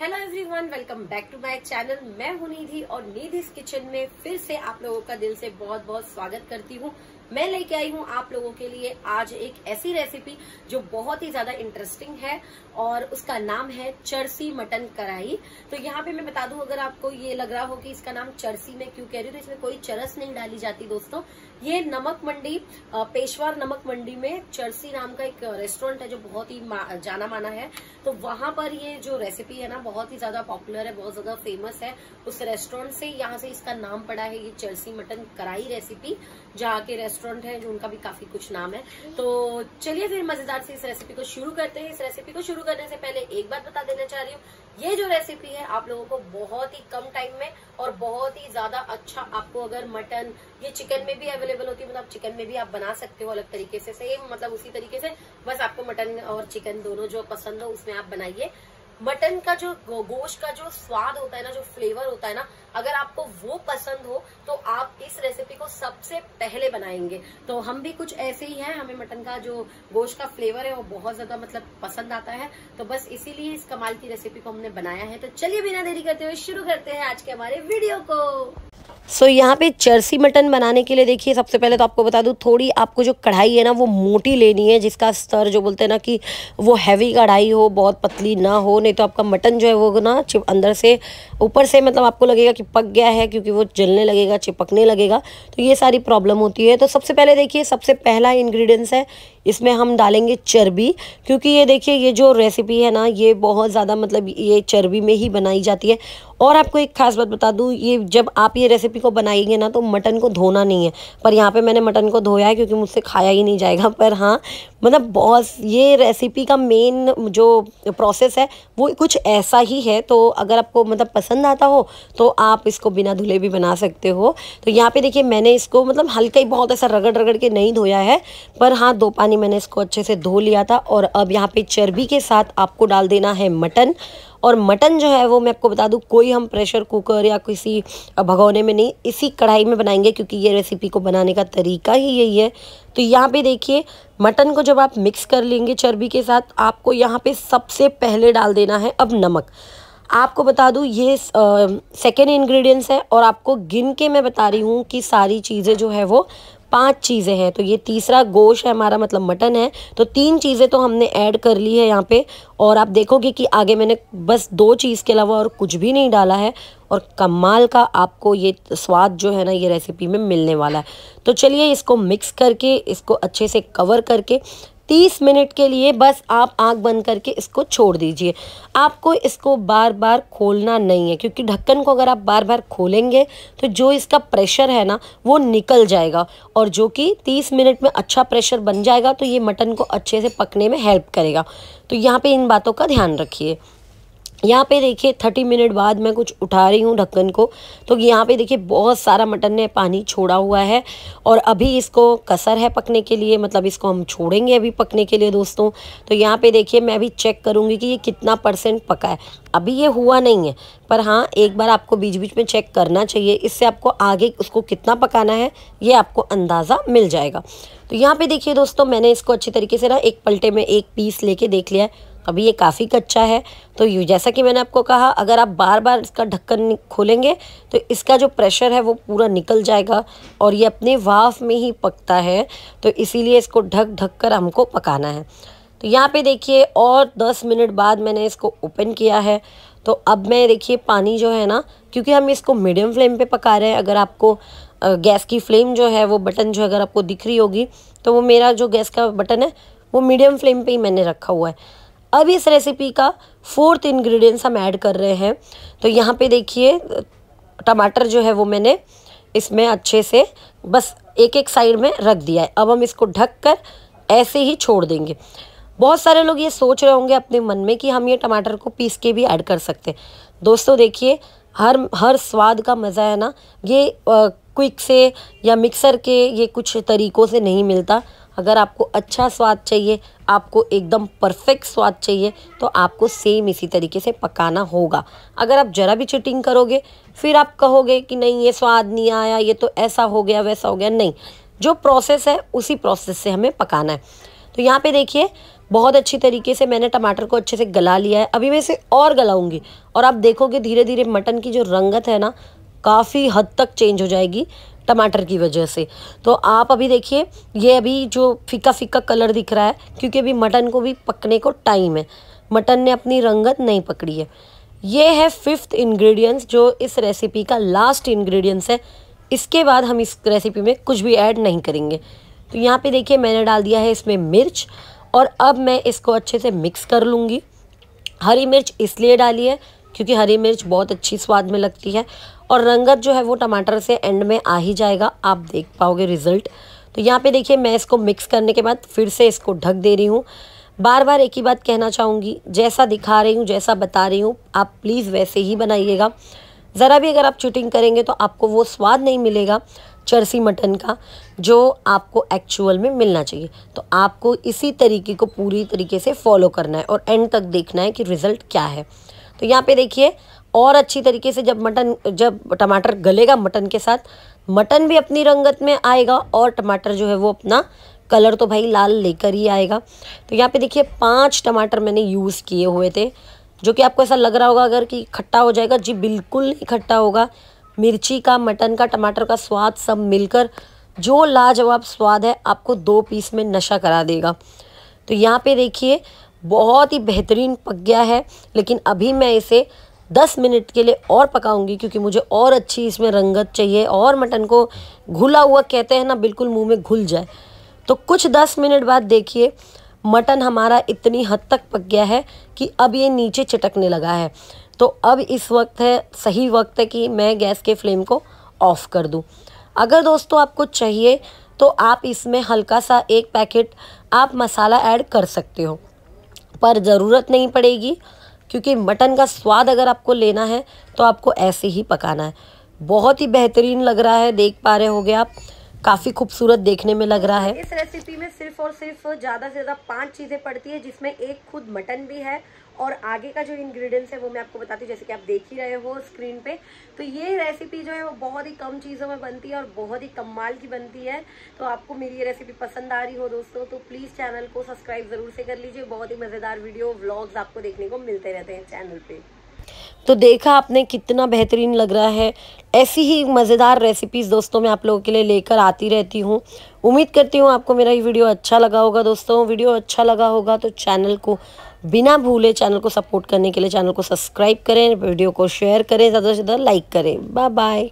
Hello everyone welcome back to my channel मैं हूँ निधि और निधिस किचन में फिर से आप लोगों का दिल से बहुत बहुत स्वागत करती हूँ। मैं लेके आई हूँ आप लोगों के लिए आज एक ऐसी रेसिपी जो बहुत ही ज़्यादा इंटरेस्टिंग है और उसका नाम है चरसी मटन कढ़ाई। तो यहाँ पे मैं बता दूँ, अगर आपको ये लग रहा हो कि इसका नाम चरसी में क्यों कह रही हूँ तो इसमें कोई चरस नहीं डाली जाती दोस्तों। ये नमक मंडी पेशवार नमक मंडी में चरसी नाम का एक रेस्टोरेंट है जो बहुत ही जाना माना है। तो वहाँ पर ये जो रेसिपी है ना, बहुत ही ज़्यादा पॉपुलर है, बहुत ज़्यादा फ़ेमस है। उस रेस्टोरेंट से यहाँ से इसका नाम पड़ा है, ये चरसी मटन कढ़ाई रेसिपी जहाँ के रेस्टोरेंट है, जो उनका भी काफ़ी कुछ नाम है। तो चलिए फिर मज़ेदार से इस रेसिपी को शुरू करते हैं। इस रेसिपी को शुरू करने से पहले एक बात बता देना चाह रही हूँ। ये जो रेसिपी है, आप लोगों को बहुत ही कम टाइम में और बहुत ही ज़्यादा अच्छा आपको अगर मटन, ये चिकन में भी अवेलेबल होती है मतलब चिकन में भी आप बना सकते हो अलग तरीके से सेम मतलब उसी तरीके से। बस आपको मटन और चिकन दोनों जो पसंद हो, उसमें आप बनाइए। मटन का जो गोश्त का जो स्वाद होता है ना, जो फ्लेवर होता है ना, अगर आपको वो पसंद हो तो आप इस रेसिपी को सबसे पहले बनाएँगे। तो हम भी कुछ ऐसे ही हैं, हमें मटन का जो गोश्त का फ्लेवर है, वो बहुत ज़्यादा मतलब पसंद आता है। तो बस इसीलिए इस कमाल की रेसिपी को हमने बनाया है। तो चलिए बिना देरी करते हुए शुरू करते हैं आज के हमारे वीडियो को। सो so, यहाँ पे चरसी मटन बनाने के लिए देखिए सबसे पहले तो आपको बता दूँ थोड़ी आपको जो कढ़ाई है ना वो मोटी लेनी है जिसका स्तर जो बोलते हैं ना कि वो हैवी कढ़ाई हो बहुत पतली ना हो नहीं तो आपका मटन जो है वो ना चिप अंदर से ऊपर से मतलब आपको लगेगा कि पक गया है क्योंकि वो जलने लगेगा चिपकने लगेगा तो ये सारी प्रॉब्लम होती है। तो सबसे पहले देखिए सबसे पहला इन्ग्रीडियंट्स है इसमें हम डालेंगे चर्बी, क्योंकि ये देखिए, ये जो रेसिपी है ना, ये बहुत ज़्यादा मतलब ये चर्बी में ही बनाई जाती है। और आपको एक खास बात बता दूँ, ये जब आप ये रेसिपी को बनाएँगे ना तो मटन को धोना नहीं है। पर यहाँ पे मैंने मटन को धोया है, क्योंकि मुझसे खाया ही नहीं जाएगा, पर हाँ मतलब बहुत ये रेसिपी का मेन जो प्रोसेस है, वो कुछ ऐसा ही है। तो अगर आपको मतलब पसंद आता हो तो आप इसको बिना धुले भी बना सकते हो। तो यहाँ पर देखिए, मैंने इसको मतलब हल्का ही बहुत ऐसा रगड़ रगड़ के नहीं धोया है, पर हाँ दो पानी मैंने इसको अच्छे से धो लिया था और अब यहाँ पे चर्बी के साथ आपको डाल देना है मटन। और मटन जो है वो मैं आपको बता दूँ, कोई हम प्रेशर कुकर या किसी भगोने में नहीं, इसी कढ़ाई में बनाएँगे क्योंकि ये रेसिपी को बनाने का तरीका ही यही है। तो यहाँ पे देखिए, मटन को जब आप मिक्स कर लेंगे चर्बी के साथ, आपको यहाँ पे सबसे पहले डाल देना है अब नमक। आपको बता दूँ, ये सेकेंड इंग्रेडिएंट्स है और आपको गिन के मैं बता रही हूँ कि सारी चीज़ें जो है वो पाँच चीज़ें हैं। तो ये तीसरा गोश है, हमारा मतलब मटन है। तो तीन चीज़ें तो हमने ऐड कर ली है यहाँ पे। और आप देखोगे कि आगे मैंने बस दो चीज़ के अलावा और कुछ भी नहीं डाला है। और कमाल का आपको ये स्वाद जो है ना, ये रेसिपी में मिलने वाला है। तो चलिए इसको मिक्स करके, इसको अच्छे से कवर करके तीस मिनट के लिए बस आप आँख बंद करके इसको छोड़ दीजिए। आपको इसको बार बार खोलना नहीं है, क्योंकि ढक्कन को अगर आप बार बार खोलेंगे तो जो इसका प्रेशर है ना, वो निकल जाएगा। और जो कि तीस मिनट में अच्छा प्रेशर बन जाएगा तो ये मटन को अच्छे से पकने में हेल्प करेगा। तो यहाँ पे इन बातों का ध्यान रखिए। यहाँ पे देखिए थर्टी मिनट बाद मैं कुछ उठा रही हूँ ढक्कन को तो यहाँ पे देखिए बहुत सारा मटन ने पानी छोड़ा हुआ है और अभी इसको कसर है पकने के लिए मतलब इसको हम छोड़ेंगे अभी पकने के लिए दोस्तों। तो यहाँ पे देखिए मैं अभी चेक करूँगी कि ये कितना परसेंट पका है। अभी ये हुआ नहीं है, पर हाँ एक बार आपको बीच बीच में चेक करना चाहिए, इससे आपको आगे उसको कितना पकाना है, ये आपको अंदाज़ा मिल जाएगा। तो यहाँ पे देखिए दोस्तों, मैंने इसको अच्छी तरीके से ना एक पलटे में एक पीस लेके देख लिया है। अभी ये काफ़ी कच्चा है। तो यू, जैसा कि मैंने आपको कहा, अगर आप बार बार इसका ढक्कन खोलेंगे तो इसका जो प्रेशर है वो पूरा निकल जाएगा और ये अपने वाफ में ही पकता है। तो इसीलिए इसको ढक ढक कर हमको पकाना है। तो यहाँ पे देखिए, और दस मिनट बाद मैंने इसको ओपन किया है। तो अब मैं देखिए, पानी जो है ना, क्योंकि हम इसको मीडियम फ्लेम पे पका रहे हैं, अगर आपको गैस की फ्लेम जो है, वो बटन जो अगर आपको दिख रही होगी तो वो मेरा जो गैस का बटन है, वो मीडियम फ्लेम पे ही मैंने रखा हुआ है। अब इस रेसिपी का फोर्थ इंग्रेडिएंट्स हम ऐड कर रहे हैं। तो यहाँ पे देखिए, टमाटर जो है वो मैंने इसमें अच्छे से बस एक एक साइड में रख दिया है। अब हम इसको ढक कर ऐसे ही छोड़ देंगे। बहुत सारे लोग ये सोच रहे होंगे अपने मन में कि हम ये टमाटर को पीस के भी ऐड कर सकते हैं। दोस्तों देखिए, हर हर स्वाद का मज़ा है ना। ये क्विक से या मिक्सर के ये कुछ तरीक़ों से नहीं मिलता। अगर आपको अच्छा स्वाद चाहिए, आपको एकदम परफेक्ट स्वाद चाहिए तो आपको सेम इसी तरीके से पकाना होगा। अगर आप ज़रा भी चिटिंग करोगे, फिर आप कहोगे कि नहीं, ये स्वाद नहीं आया, ये तो ऐसा हो गया, वैसा हो गया, नहीं। जो प्रोसेस है, उसी प्रोसेस से हमें पकाना है। तो यहाँ पे देखिए, बहुत अच्छी तरीके से मैंने टमाटर को अच्छे से गला लिया है। अभी मैं इसे और गलाऊँगी और आप देखोगे धीरे धीरे मटन की जो रंगत है ना काफ़ी हद तक चेंज हो जाएगी टमाटर की वजह से। तो आप अभी देखिए, ये अभी जो फीका फीका कलर दिख रहा है, क्योंकि अभी मटन को भी पकने को टाइम है। मटन ने अपनी रंगत नहीं पकड़ी है। ये है फिफ्थ इंग्रेडिएंट्स जो इस रेसिपी का लास्ट इंग्रेडिएंट्स है। इसके बाद हम इस रेसिपी में कुछ भी ऐड नहीं करेंगे। तो यहाँ पे देखिए, मैंने डाल दिया है इसमें मिर्च, और अब मैं इसको अच्छे से मिक्स कर लूँगी। हरी मिर्च इसलिए डाली है, क्योंकि हरी मिर्च बहुत अच्छी स्वाद में लगती है। और रंगत जो है वो टमाटर से एंड में आ ही जाएगा। आप देख पाओगे रिज़ल्ट तो यहाँ पे देखिए, मैं इसको मिक्स करने के बाद फिर से इसको ढक दे रही हूँ। बार बार एक ही बात कहना चाहूँगी, जैसा दिखा रही हूँ, जैसा बता रही हूँ, आप प्लीज़ वैसे ही बनाइएगा। ज़रा भी अगर आप चूटिंग करेंगे तो आपको वो स्वाद नहीं मिलेगा चरसी मटन का, जो आपको एक्चुअल में मिलना चाहिए। तो आपको इसी तरीके को पूरी तरीके से फॉलो करना है और एंड तक देखना है कि रिज़ल्ट क्या है। तो यहाँ पे देखिए और अच्छी तरीके से जब मटन, जब टमाटर गलेगा मटन के साथ, मटन भी अपनी रंगत में आएगा और टमाटर जो है वो अपना कलर तो भाई लाल लेकर ही आएगा। तो यहाँ पे देखिए पाँच टमाटर मैंने यूज़ किए हुए थे, जो कि आपको ऐसा लग रहा होगा अगर कि खट्टा हो जाएगा। जी, बिल्कुल नहीं खट्टा होगा। मिर्ची का, मटन का, टमाटर का स्वाद सब मिलकर, जो लाजवाब स्वाद है, आपको दो पीस में नशा करा देगा। तो यहाँ पे देखिए, बहुत ही बेहतरीन पक गया है, लेकिन अभी मैं इसे दस मिनट के लिए और पकाऊँगी क्योंकि मुझे और अच्छी इसमें रंगत चाहिए और मटन को घुला हुआ कहते हैं ना, बिल्कुल मुँह में घुल जाए। तो कुछ दस मिनट बाद देखिए, मटन हमारा इतनी हद तक पक गया है कि अब ये नीचे चटकने लगा है। तो अब इस वक्त है, सही वक्त है कि मैं गैस के फ्लेम को ऑफ़ कर दूँ। अगर दोस्तों आपको चाहिए तो आप इसमें हल्का सा एक पैकेट आप मसाला ऐड कर सकते हो। पर ज़रूरत नहीं पड़ेगी क्योंकि मटन का स्वाद अगर आपको लेना है तो आपको ऐसे ही पकाना है। बहुत ही बेहतरीन लग रहा है, देख पा रहे होगे आप। काफ़ी खूबसूरत देखने में लग रहा है। इस रेसिपी में सिर्फ़ और सिर्फ़ ज़्यादा से ज़्यादा पाँच चीज़ें पड़ती है, जिसमें एक खुद मटन भी है और आगे का जो इंग्रेडिएंट्स है वो मैं आपको बताती हूँ, जैसे कि आप देख ही रहे हो स्क्रीन पे। तो ये रेसिपी जो है वो बहुत ही कम चीज़ों में बनती है और बहुत ही कमाल की बनती है। तो आपको मेरी ये रेसिपी पसंद आ रही हो दोस्तों तो प्लीज़ चैनल को सब्सक्राइब ज़रूर से कर लीजिए। बहुत ही मज़ेदार वीडियो व्लॉग्स आपको देखने को मिलते रहते हैं चैनल पर तो देखा आपने कितना बेहतरीन लग रहा है। ऐसी ही मज़ेदार रेसिपीज़ दोस्तों मैं आप लोगों के लिए लेकर आती रहती हूँ। उम्मीद करती हूँ आपको मेरा ये वीडियो अच्छा लगा होगा दोस्तों। वीडियो अच्छा लगा होगा तो चैनल को बिना भूले चैनल को सपोर्ट करने के लिए चैनल को सब्सक्राइब करें वीडियो को शेयर करें, ज़्यादा से ज़्यादा लाइक करें। Bye bye